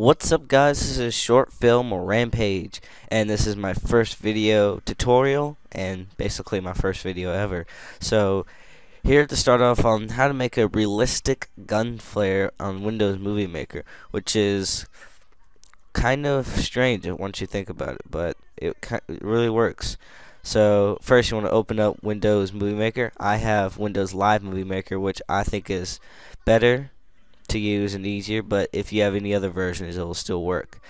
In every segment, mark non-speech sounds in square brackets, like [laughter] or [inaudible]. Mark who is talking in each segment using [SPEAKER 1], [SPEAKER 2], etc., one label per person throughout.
[SPEAKER 1] What's up guys, this is a Short Film Rampage, and this is my first video tutorial, and basically my first video ever. So, here to start off on how to make a realistic gun flare on Windows Movie Maker, which is kind of strange once you think about it, but it, it really works. So first you want to open up Windows Movie Maker. I have Windows Live Movie Maker, which I think is better to use and easier, but if you have any other versions, it will still work.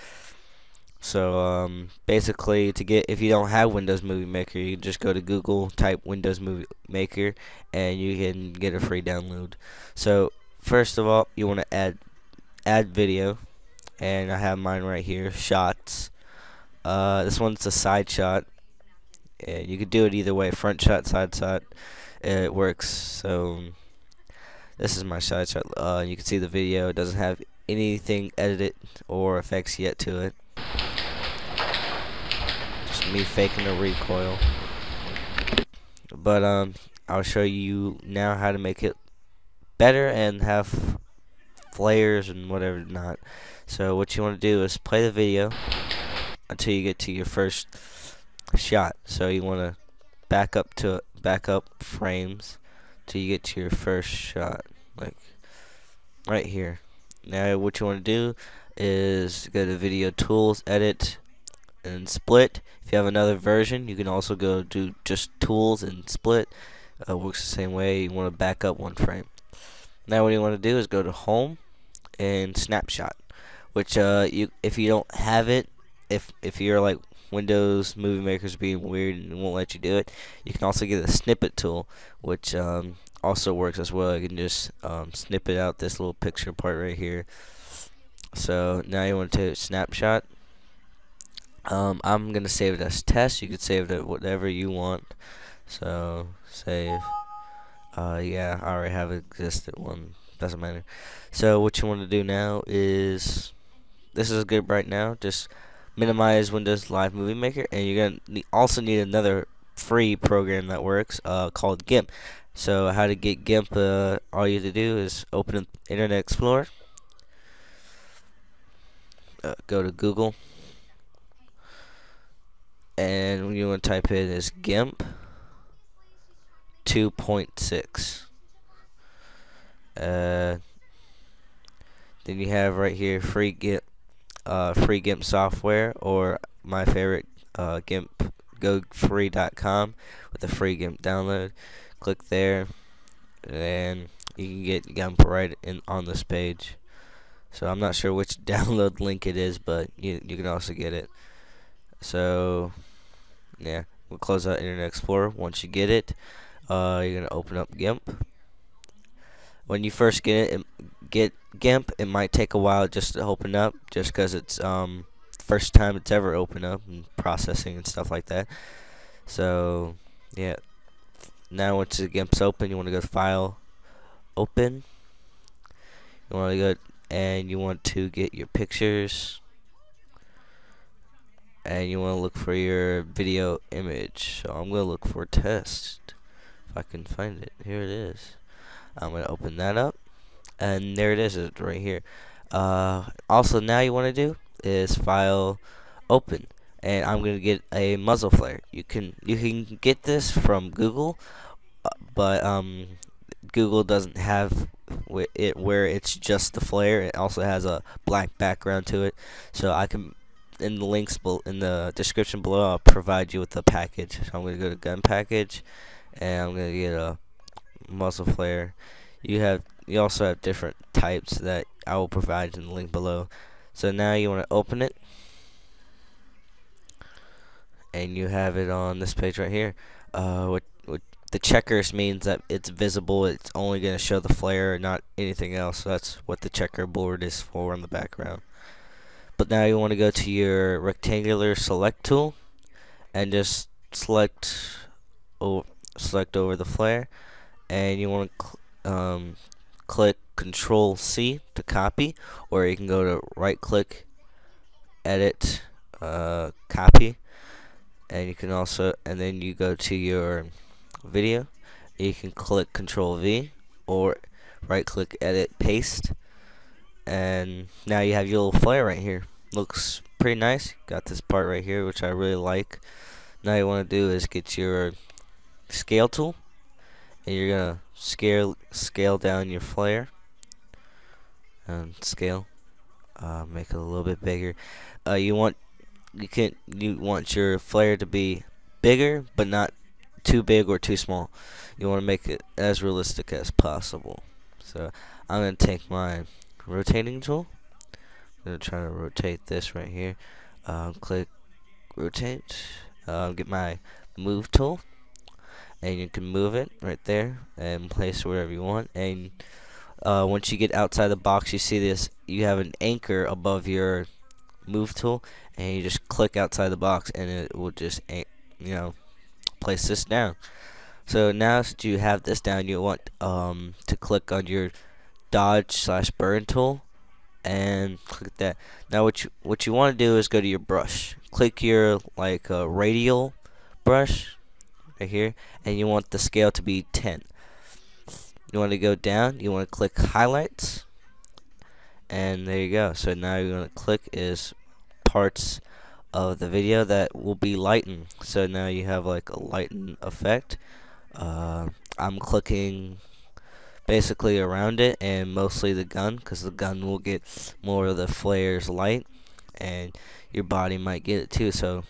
[SPEAKER 1] So um, basically, to get if you don't have Windows Movie Maker, you just go to Google, type Windows Movie Maker, and you can get a free download. So first of all, you want to add add video, and I have mine right here, shots. Uh, this one's a side shot, and you could do it either way, front shot, side shot. It works. So this is my side shot. Uh, you can see the video. It doesn't have anything edited or effects yet to it. Just me faking the recoil. But um, I'll show you now how to make it better and have flares and whatever not. So what you want to do is play the video until you get to your first shot. So you want to back up to back up frames till you get to your first shot like right here. Now what you want to do is go to video tools edit and split. If you have another version you can also go to just tools and split. Uh, works the same way. You want to back up one frame. Now what you want to do is go to home and snapshot which uh, you if you don't have it if if you're like Windows Movie Maker's being weird and won't let you do it. You can also get a snippet tool, which um, also works as well. You can just um, snippet out this little picture part right here. So now you want to snapshot. Um, I'm gonna save it as test. You can save it whatever you want. So save. Uh, yeah, I already have existed one. Doesn't matter. So what you want to do now is this is good right now. Just minimize Windows Live Movie Maker, and you're gonna also need another free program that works uh, called GIMP. So how to get GIMP? Uh, all you have to do is open Internet Explorer, uh, go to Google, and you want to type in is GIMP 2.6. Uh, then you have right here free GIMP uh, free GIMP software or my favorite uh, GIMP gofree.com with a free GIMP download. Click there, and you can get GIMP right in on this page. So I'm not sure which [laughs] download link it is, but you you can also get it. So yeah, we'll close out Internet Explorer. Once you get it, uh, you're gonna open up GIMP. When you first get it, get GIMP, it might take a while just to open up, just because it's um first time it's ever opened up and processing and stuff like that. So yeah, now once the GIMP's open, you want to go to File, Open. You want to go and you want to get your pictures, and you want to look for your video image. So I'm gonna look for test if I can find it. Here it is. I'm gonna open that up and there it is right here. Uh, also now you want to do is file open. And I'm gonna get a muzzle flare. You can you can get this from Google uh, but um, Google doesn't have it where it's just the flare. It also has a black background to it. So I can in the links in the description below I'll provide you with the package. So I'm gonna go to gun package and I'm gonna get a muzzle flare. You have you also have different types that I will provide in the link below. So now you want to open it and you have it on this page right here. Uh, what, what the checkers means that it's visible. It's only going to show the flare, not anything else. So that's what the checkerboard is for in the background. But now you want to go to your rectangular select tool and just select oh, select over the flare, and you want to um, click Control C to copy, or you can go to right click, edit, uh, copy, and you can also, and then you go to your video, you can click Control V, or right click, edit, paste, and now you have your little flare right here. Looks pretty nice. Got this part right here which I really like. Now you want to do is get your scale tool and you're gonna scale scale down your flare and scale uh, make it a little bit bigger. Uh, you want you can you want your flare to be bigger but not too big or too small. You want to make it as realistic as possible. So I'm gonna take my rotating tool. I'm gonna try to rotate this right here. Um, click rotate. Uh, get my move tool and you can move it right there and place wherever you want. And uh, once you get outside the box you see this you have an anchor above your move tool and you just click outside the box and it will just you know place this down. So now that you have this down you want um, to click on your dodge slash burn tool and click that. Now what you what you want to do is go to your brush. Click your like uh, radial brush right here and you want the scale to be 10 you want to go down you want to click highlights and there you go. So now you're going to click is parts of the video that will be lightened. So now you have like a lighten effect. Uh, I'm clicking basically around it and mostly the gun because the gun will get more of the flares light and your body might get it too. So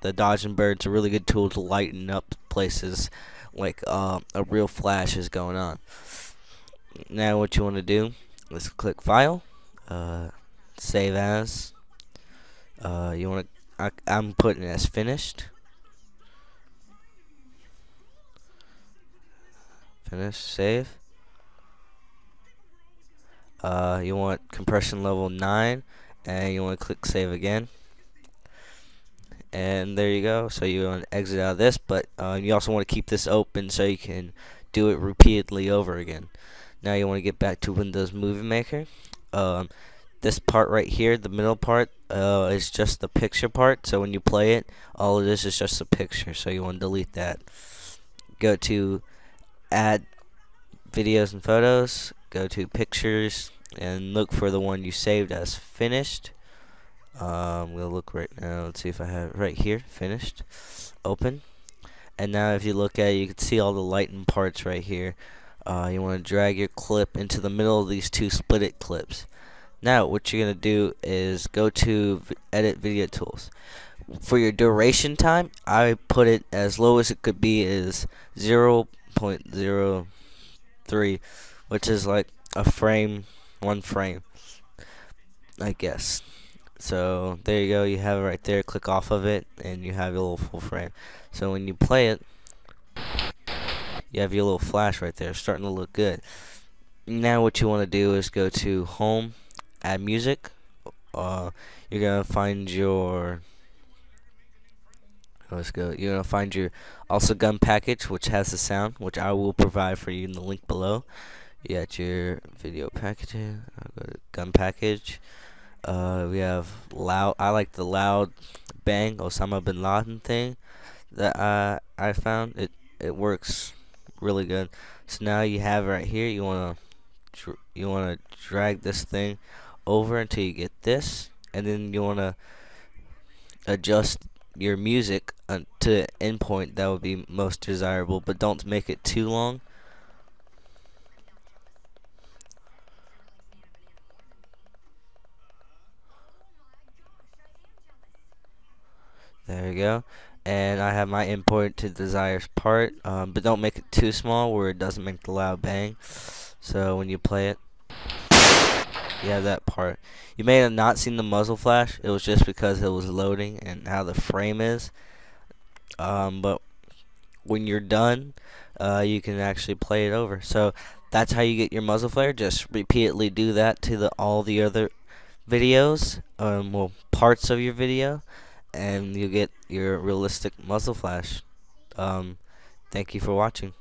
[SPEAKER 1] the dodge and burn's a really good tool to lighten up places like uh, a real flash is going on. Now what you want to do is click File, uh, Save As. Uh, you want to? I'm putting it as finished. Finish, save. Uh, you want compression level 9, and you want to click save again and there you go. So you want to exit out of this but um, you also want to keep this open so you can do it repeatedly over again. Now you want to get back to Windows Movie Maker. Um, this part right here the middle part uh, is just the picture part. So when you play it all of this is just a picture. So you want to delete that. Go to add videos and photos. Go to pictures and look for the one you saved as finished um, we'll look right now. Let's see if I have right here. Finished. Open. And now if you look at it, you can see all the lightened parts right here. Uh, you want to drag your clip into the middle of these two split it clips. Now what you're going to do is go to edit video tools. For your duration time, I put it as low as it could be is 0.03, which is like a frame, one frame, I guess. So there you go, you have it right there, click off of it, and you have your little full frame. So when you play it, you have your little flash right there, starting to look good. Now what you want to do is go to Home, Add Music. Uh, you're gonna find your let's go. You're gonna find your also gun package, which has the sound, which I will provide for you in the link below. You got your video package. I'll go to gun package. Uh, we have loud. I like the loud bang Osama bin Laden thing that I I found. It it works really good. So now you have right here. You wanna you wanna drag this thing over until you get this, and then you wanna adjust your music uh, to the endpoint that would be most desirable, but don't make it too long. There we go. And I have my import to desired part, um, but don't make it too small where it doesn't make the loud bang. So when you play it, you have that part. You may have not seen the muzzle flash. It was just because it was loading and how the frame is. Um, but when you're done, uh, you can actually play it over. So that's how you get your muzzle flare. Just repeatedly do that to the all the other videos, um, well, parts of your video and you get your realistic muzzle flash. Um, thank you for watching.